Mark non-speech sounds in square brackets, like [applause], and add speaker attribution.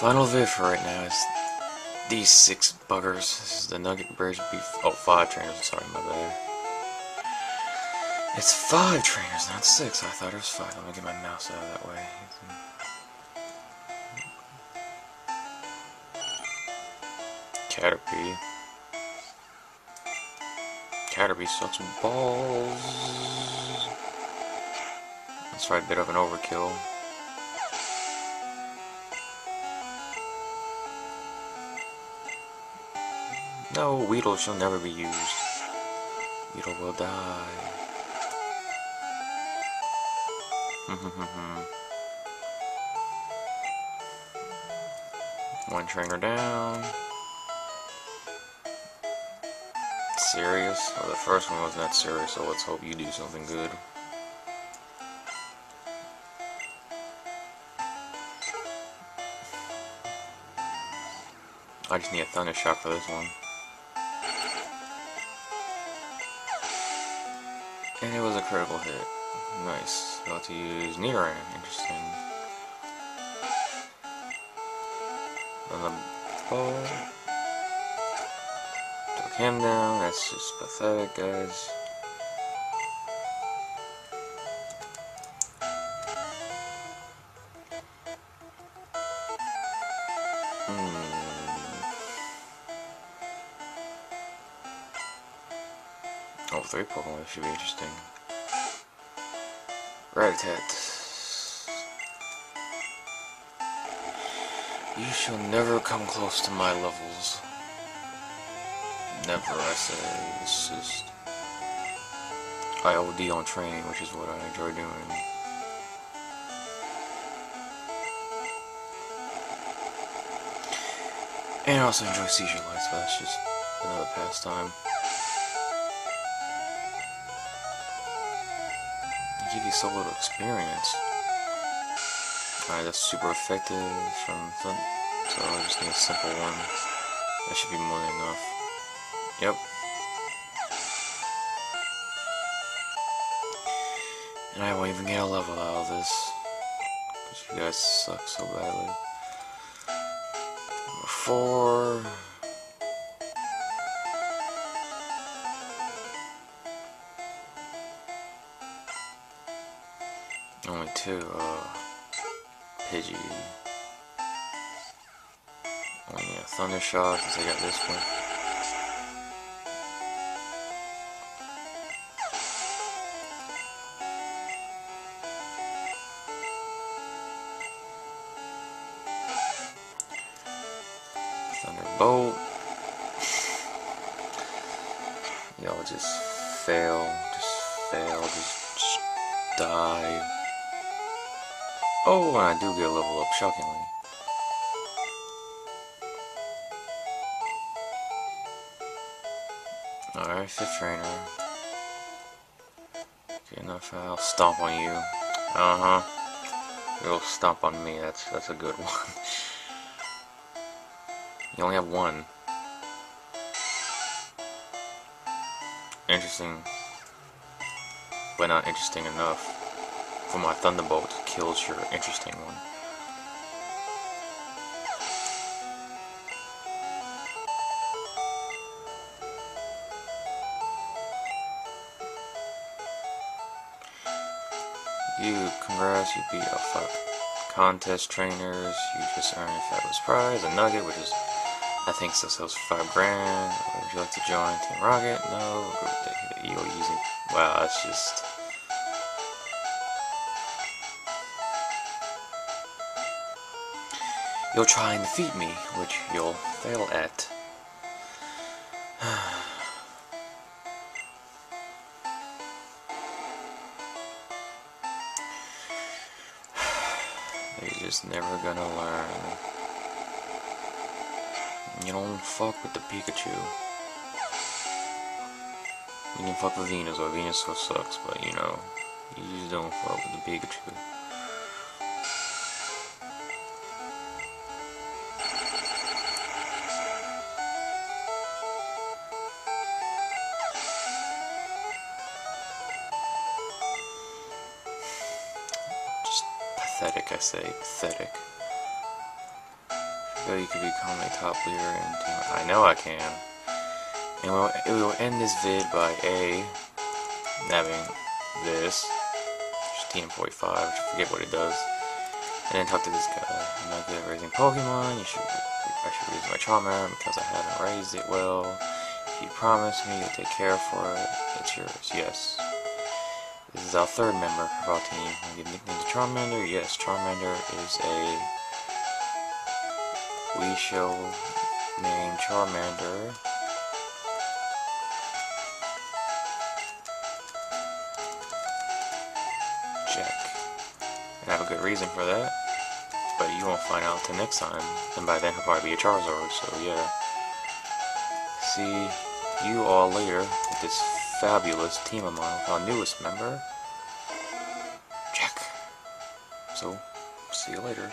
Speaker 1: Final vid for right now is these six buggers. This is the Nugget Bridge Beef. Oh, five trainers. Sorry, my bad. It's five trainers, not six. I thought it was five. Let me get my mouse out of that way. Caterpie. Caterpie sucks balls. That's try a bit of an overkill. No, Weedle shall never be used. Weedle will die. [laughs] One trainer down. Serious? Well, the first one was not serious, so let's hope you do something good. I just need a Thunder Shock for this one. And it was a critical hit. Nice. Got to use Nidoran. Interesting. On the ball. Took him down. That's just pathetic, guys. Hmm. Oh, three Pokemon should be interesting. Rattata. You shall never come close to my levels. Never, I say. It's just... I OD on training, which is what I enjoy doing. And I also enjoy seizure lights, but that's just another pastime. Give you so little experience. Alright, that's super effective from so I just need a simple one. That should be more than enough. Yep. And I won't even get a level out of this. Because you guys suck so badly. Number four. Only two, uh, Pidgey. Only a Thunder Shock, since I got this one. Thunderbolt. Y'all just fail, just fail, just, just die. Oh, I do get a level up, shockingly. Alright, fifth trainer. Okay, enough, I'll stomp on you. Uh-huh. You'll stomp on me, that's that's a good [laughs] one. you only have one. Interesting. But not interesting enough for my Thunderbolt kills your interesting one. You, congrats, you beat a five contest trainers, you just earned a fabulous prize, a nugget, which is, I think, so sells for five grand. Would you like to join Team Rocket? No, you're using, wow, that's just, You'll try and defeat me, which you'll fail at. [sighs] You're just never gonna learn. You don't fuck with the Pikachu. You can fuck with Venus, or Venus so sucks, but you know, you just don't fuck with the Pikachu. Pathetic, I say. Pathetic. feel you could become a top leader in team. Uh, I know I can. And we'll, we will end this vid by A, having this, just TM45, I forget what it does. And then talk to this guy. I'm not good at raising Pokemon, you should, I should raise my Charmander because I haven't raised it well. If you promise me you'll take care for it, it's yours, yes. This is our third member of our team. I give nickname Charmander. Yes, Charmander is a we shall name Charmander Check. And I have a good reason for that. But you won't find out till next time. And by then he'll probably be a Charizard, so yeah. See you all later with this fabulous team mine our newest member. Jack. So, see you later.